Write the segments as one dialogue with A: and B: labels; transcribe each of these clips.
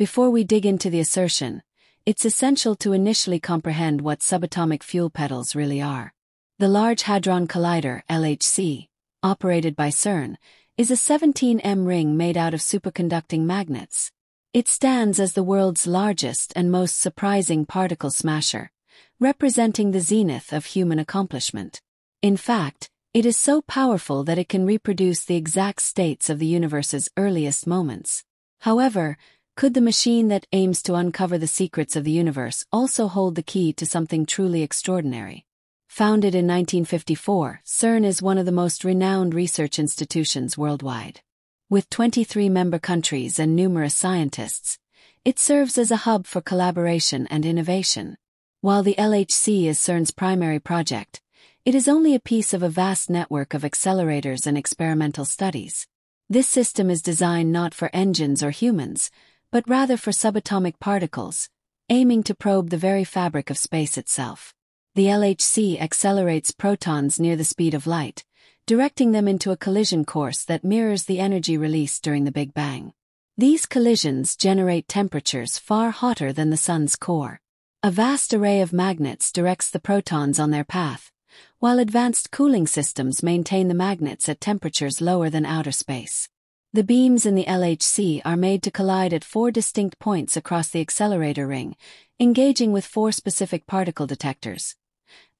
A: Before we dig into the assertion, it's essential to initially comprehend what subatomic fuel petals really are. The Large Hadron Collider, LHC, operated by CERN, is a 17M ring made out of superconducting magnets. It stands as the world's largest and most surprising particle smasher, representing the zenith of human accomplishment. In fact, it is so powerful that it can reproduce the exact states of the universe's earliest moments. However, could the machine that aims to uncover the secrets of the universe also hold the key to something truly extraordinary? Founded in 1954, CERN is one of the most renowned research institutions worldwide. With 23 member countries and numerous scientists, it serves as a hub for collaboration and innovation. While the LHC is CERN's primary project, it is only a piece of a vast network of accelerators and experimental studies. This system is designed not for engines or humans, but rather for subatomic particles, aiming to probe the very fabric of space itself. The LHC accelerates protons near the speed of light, directing them into a collision course that mirrors the energy released during the Big Bang. These collisions generate temperatures far hotter than the Sun's core. A vast array of magnets directs the protons on their path, while advanced cooling systems maintain the magnets at temperatures lower than outer space. The beams in the LHC are made to collide at four distinct points across the accelerator ring, engaging with four specific particle detectors.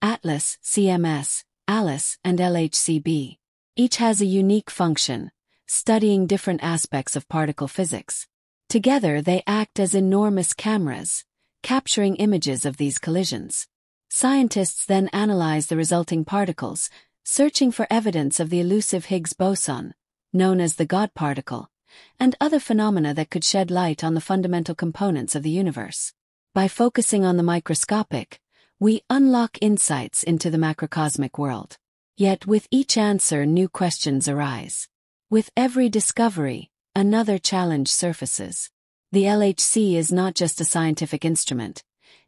A: ATLAS, CMS, ALICE, and LHCb. Each has a unique function, studying different aspects of particle physics. Together they act as enormous cameras, capturing images of these collisions. Scientists then analyze the resulting particles, searching for evidence of the elusive Higgs boson, known as the God particle, and other phenomena that could shed light on the fundamental components of the universe. By focusing on the microscopic, we unlock insights into the macrocosmic world. Yet with each answer new questions arise. With every discovery, another challenge surfaces. The LHC is not just a scientific instrument.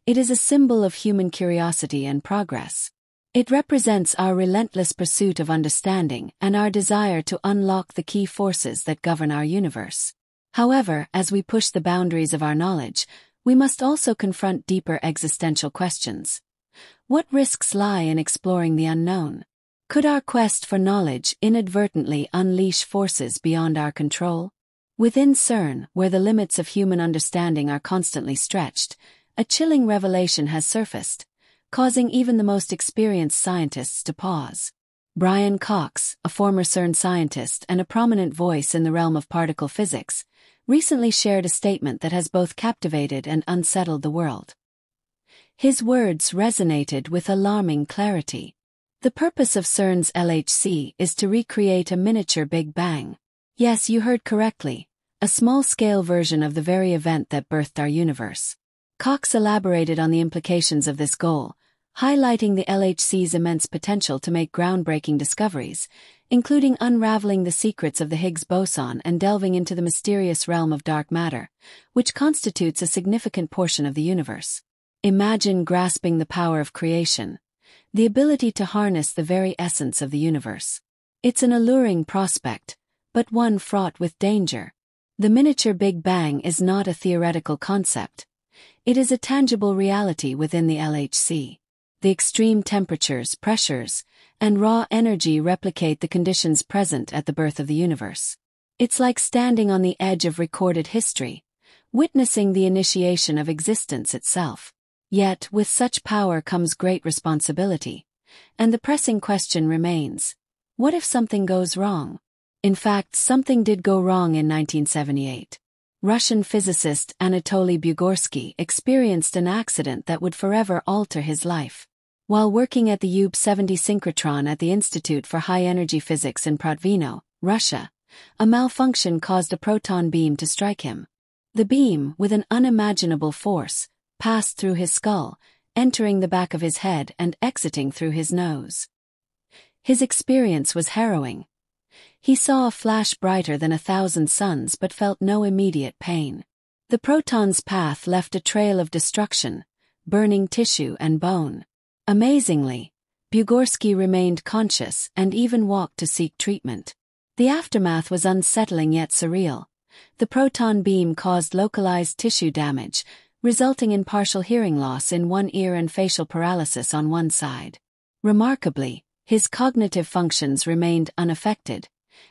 A: It is a symbol of human curiosity and progress. It represents our relentless pursuit of understanding and our desire to unlock the key forces that govern our universe. However, as we push the boundaries of our knowledge, we must also confront deeper existential questions. What risks lie in exploring the unknown? Could our quest for knowledge inadvertently unleash forces beyond our control? Within CERN, where the limits of human understanding are constantly stretched, a chilling revelation has surfaced, causing even the most experienced scientists to pause. Brian Cox, a former CERN scientist and a prominent voice in the realm of particle physics, recently shared a statement that has both captivated and unsettled the world. His words resonated with alarming clarity. The purpose of CERN's LHC is to recreate a miniature Big Bang. Yes, you heard correctly, a small-scale version of the very event that birthed our universe. Cox elaborated on the implications of this goal, highlighting the LHC's immense potential to make groundbreaking discoveries, including unraveling the secrets of the Higgs boson and delving into the mysterious realm of dark matter, which constitutes a significant portion of the universe. Imagine grasping the power of creation, the ability to harness the very essence of the universe. It's an alluring prospect, but one fraught with danger. The miniature Big Bang is not a theoretical concept. It is a tangible reality within the LHC. The extreme temperatures, pressures, and raw energy replicate the conditions present at the birth of the universe. It's like standing on the edge of recorded history, witnessing the initiation of existence itself. Yet, with such power comes great responsibility. And the pressing question remains what if something goes wrong? In fact, something did go wrong in 1978. Russian physicist Anatoly Bugorsky experienced an accident that would forever alter his life. While working at the UB-70 synchrotron at the Institute for High Energy Physics in Protvino, Russia, a malfunction caused a proton beam to strike him. The beam, with an unimaginable force, passed through his skull, entering the back of his head and exiting through his nose. His experience was harrowing. He saw a flash brighter than a thousand suns but felt no immediate pain. The proton's path left a trail of destruction, burning tissue and bone. Amazingly, Bugorsky remained conscious and even walked to seek treatment. The aftermath was unsettling yet surreal, the proton beam caused localized tissue damage, resulting in partial hearing loss in one ear and facial paralysis on one side. Remarkably, his cognitive functions remained unaffected,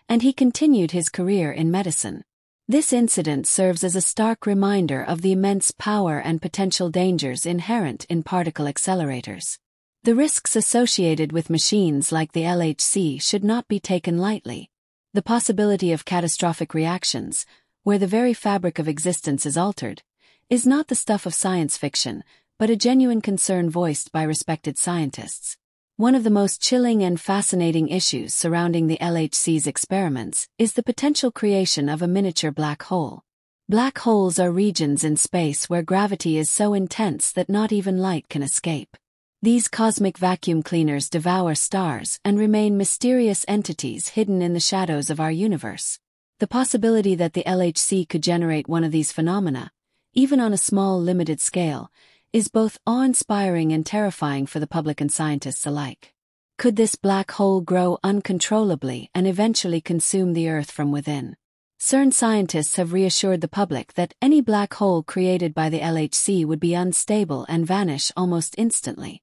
A: and he continued his career in medicine. This incident serves as a stark reminder of the immense power and potential dangers inherent in particle accelerators. The risks associated with machines like the LHC should not be taken lightly. The possibility of catastrophic reactions, where the very fabric of existence is altered, is not the stuff of science fiction, but a genuine concern voiced by respected scientists. One of the most chilling and fascinating issues surrounding the LHC's experiments is the potential creation of a miniature black hole. Black holes are regions in space where gravity is so intense that not even light can escape. These cosmic vacuum cleaners devour stars and remain mysterious entities hidden in the shadows of our universe. The possibility that the LHC could generate one of these phenomena, even on a small limited scale, is both awe-inspiring and terrifying for the public and scientists alike. Could this black hole grow uncontrollably and eventually consume the Earth from within? CERN scientists have reassured the public that any black hole created by the LHC would be unstable and vanish almost instantly.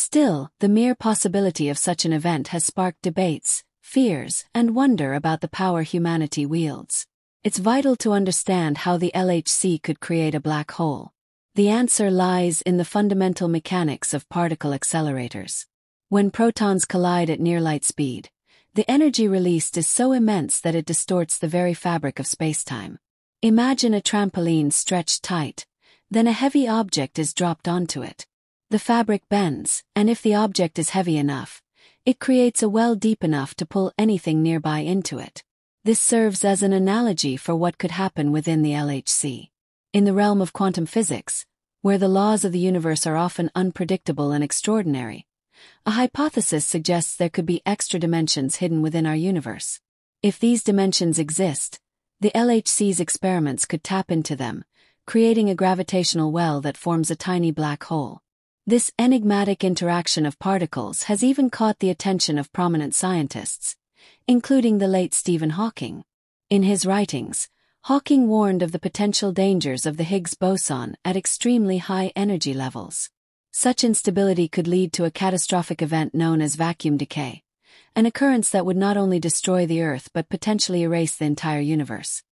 A: Still, the mere possibility of such an event has sparked debates, fears, and wonder about the power humanity wields. It's vital to understand how the LHC could create a black hole. The answer lies in the fundamental mechanics of particle accelerators. When protons collide at near light speed, the energy released is so immense that it distorts the very fabric of spacetime. Imagine a trampoline stretched tight, then a heavy object is dropped onto it. The fabric bends, and if the object is heavy enough, it creates a well deep enough to pull anything nearby into it. This serves as an analogy for what could happen within the LHC. In the realm of quantum physics, where the laws of the universe are often unpredictable and extraordinary, a hypothesis suggests there could be extra dimensions hidden within our universe. If these dimensions exist, the LHC's experiments could tap into them, creating a gravitational well that forms a tiny black hole. This enigmatic interaction of particles has even caught the attention of prominent scientists, including the late Stephen Hawking. In his writings, Hawking warned of the potential dangers of the Higgs boson at extremely high energy levels. Such instability could lead to a catastrophic event known as vacuum decay, an occurrence that would not only destroy the Earth but potentially erase the entire universe.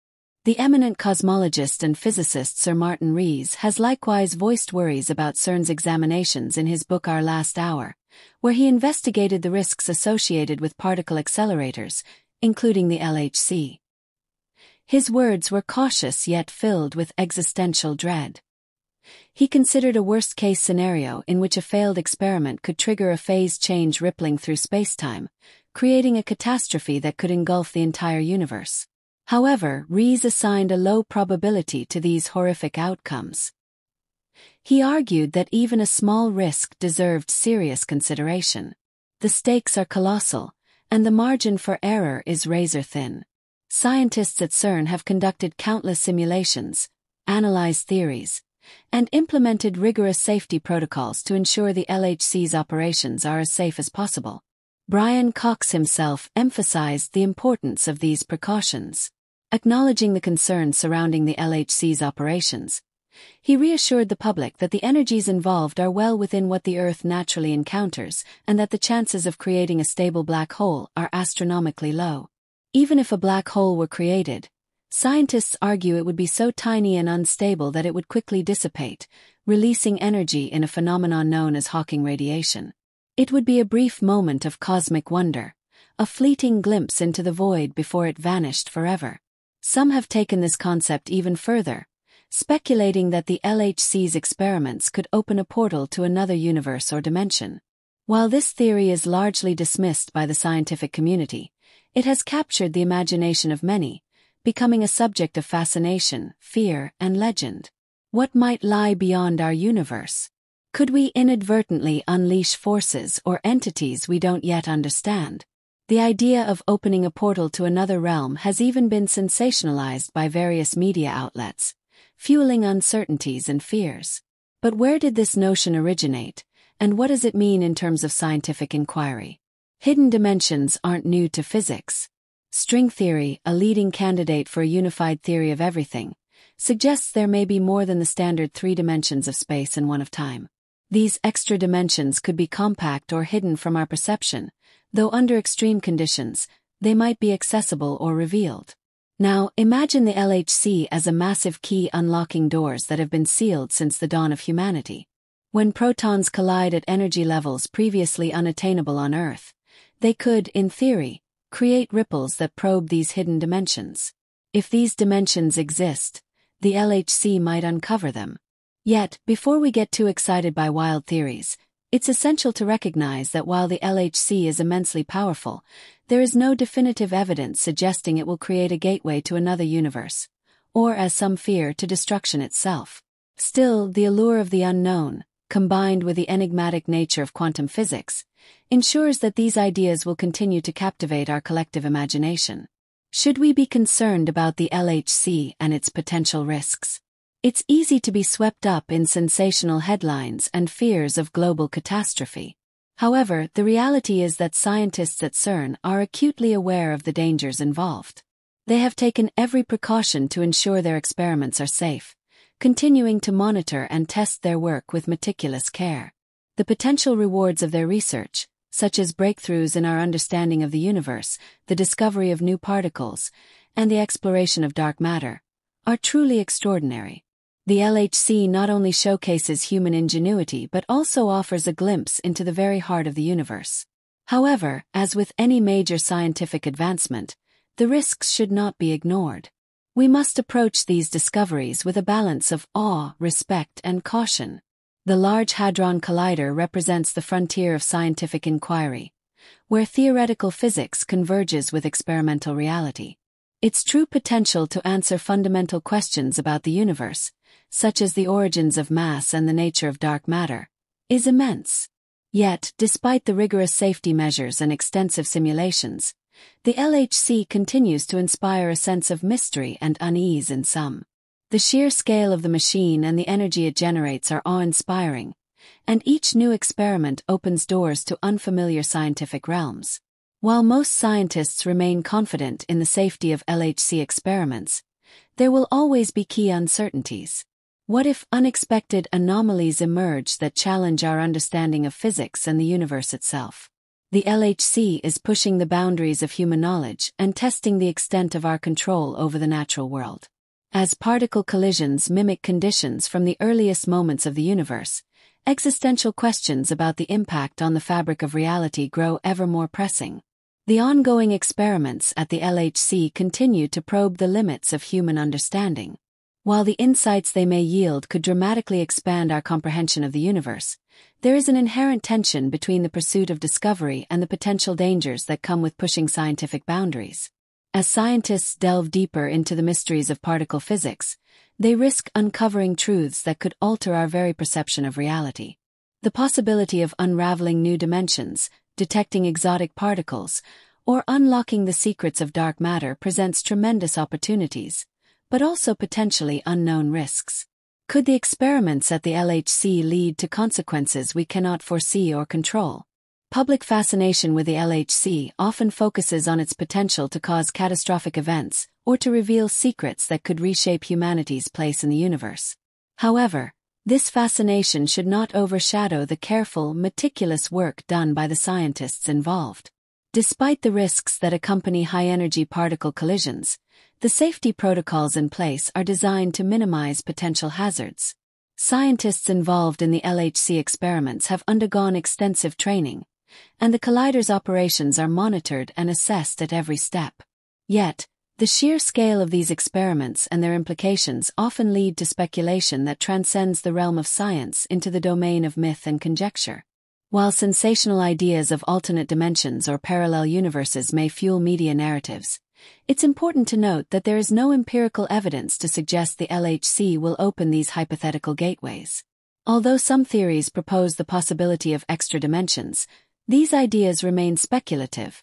A: The eminent cosmologist and physicist Sir Martin Rees has likewise voiced worries about CERN's examinations in his book Our Last Hour, where he investigated the risks associated with particle accelerators, including the LHC. His words were cautious yet filled with existential dread. He considered a worst-case scenario in which a failed experiment could trigger a phase change rippling through spacetime, creating a catastrophe that could engulf the entire universe. However, Rees assigned a low probability to these horrific outcomes. He argued that even a small risk deserved serious consideration. The stakes are colossal, and the margin for error is razor thin. Scientists at CERN have conducted countless simulations, analyzed theories, and implemented rigorous safety protocols to ensure the LHC's operations are as safe as possible. Brian Cox himself emphasized the importance of these precautions. Acknowledging the concerns surrounding the LHC's operations, he reassured the public that the energies involved are well within what the Earth naturally encounters and that the chances of creating a stable black hole are astronomically low. Even if a black hole were created, scientists argue it would be so tiny and unstable that it would quickly dissipate, releasing energy in a phenomenon known as Hawking radiation. It would be a brief moment of cosmic wonder, a fleeting glimpse into the void before it vanished forever. Some have taken this concept even further, speculating that the LHC's experiments could open a portal to another universe or dimension. While this theory is largely dismissed by the scientific community, it has captured the imagination of many, becoming a subject of fascination, fear, and legend. What might lie beyond our universe? Could we inadvertently unleash forces or entities we don't yet understand? The idea of opening a portal to another realm has even been sensationalized by various media outlets, fueling uncertainties and fears. But where did this notion originate, and what does it mean in terms of scientific inquiry? Hidden dimensions aren't new to physics. String theory, a leading candidate for a unified theory of everything, suggests there may be more than the standard three dimensions of space and one of time. These extra dimensions could be compact or hidden from our perception, though under extreme conditions, they might be accessible or revealed. Now, imagine the LHC as a massive key unlocking doors that have been sealed since the dawn of humanity. When protons collide at energy levels previously unattainable on Earth, they could, in theory, create ripples that probe these hidden dimensions. If these dimensions exist, the LHC might uncover them. Yet, before we get too excited by wild theories, it's essential to recognize that while the LHC is immensely powerful, there is no definitive evidence suggesting it will create a gateway to another universe, or as some fear, to destruction itself. Still, the allure of the unknown, combined with the enigmatic nature of quantum physics, ensures that these ideas will continue to captivate our collective imagination. Should we be concerned about the LHC and its potential risks? It's easy to be swept up in sensational headlines and fears of global catastrophe. However, the reality is that scientists at CERN are acutely aware of the dangers involved. They have taken every precaution to ensure their experiments are safe, continuing to monitor and test their work with meticulous care. The potential rewards of their research, such as breakthroughs in our understanding of the universe, the discovery of new particles, and the exploration of dark matter, are truly extraordinary. The LHC not only showcases human ingenuity but also offers a glimpse into the very heart of the universe. However, as with any major scientific advancement, the risks should not be ignored. We must approach these discoveries with a balance of awe, respect, and caution. The Large Hadron Collider represents the frontier of scientific inquiry, where theoretical physics converges with experimental reality. Its true potential to answer fundamental questions about the universe, such as the origins of mass and the nature of dark matter, is immense. Yet, despite the rigorous safety measures and extensive simulations, the LHC continues to inspire a sense of mystery and unease in some. The sheer scale of the machine and the energy it generates are awe-inspiring, and each new experiment opens doors to unfamiliar scientific realms. While most scientists remain confident in the safety of LHC experiments, there will always be key uncertainties. What if unexpected anomalies emerge that challenge our understanding of physics and the universe itself? The LHC is pushing the boundaries of human knowledge and testing the extent of our control over the natural world. As particle collisions mimic conditions from the earliest moments of the universe, existential questions about the impact on the fabric of reality grow ever more pressing. The ongoing experiments at the LHC continue to probe the limits of human understanding. While the insights they may yield could dramatically expand our comprehension of the universe, there is an inherent tension between the pursuit of discovery and the potential dangers that come with pushing scientific boundaries. As scientists delve deeper into the mysteries of particle physics, they risk uncovering truths that could alter our very perception of reality. The possibility of unraveling new dimensions, detecting exotic particles, or unlocking the secrets of dark matter presents tremendous opportunities but also potentially unknown risks. Could the experiments at the LHC lead to consequences we cannot foresee or control? Public fascination with the LHC often focuses on its potential to cause catastrophic events or to reveal secrets that could reshape humanity's place in the universe. However, this fascination should not overshadow the careful, meticulous work done by the scientists involved. Despite the risks that accompany high-energy particle collisions, the safety protocols in place are designed to minimize potential hazards. Scientists involved in the LHC experiments have undergone extensive training, and the collider's operations are monitored and assessed at every step. Yet, the sheer scale of these experiments and their implications often lead to speculation that transcends the realm of science into the domain of myth and conjecture. While sensational ideas of alternate dimensions or parallel universes may fuel media narratives, it's important to note that there is no empirical evidence to suggest the LHC will open these hypothetical gateways. Although some theories propose the possibility of extra dimensions, these ideas remain speculative,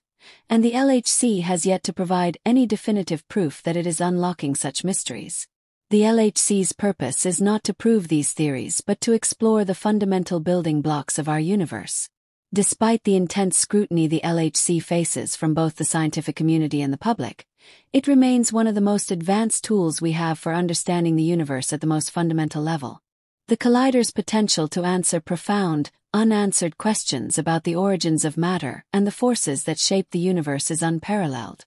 A: and the LHC has yet to provide any definitive proof that it is unlocking such mysteries. The LHC's purpose is not to prove these theories but to explore the fundamental building blocks of our universe. Despite the intense scrutiny the LHC faces from both the scientific community and the public, it remains one of the most advanced tools we have for understanding the universe at the most fundamental level. The collider's potential to answer profound, unanswered questions about the origins of matter and the forces that shape the universe is unparalleled.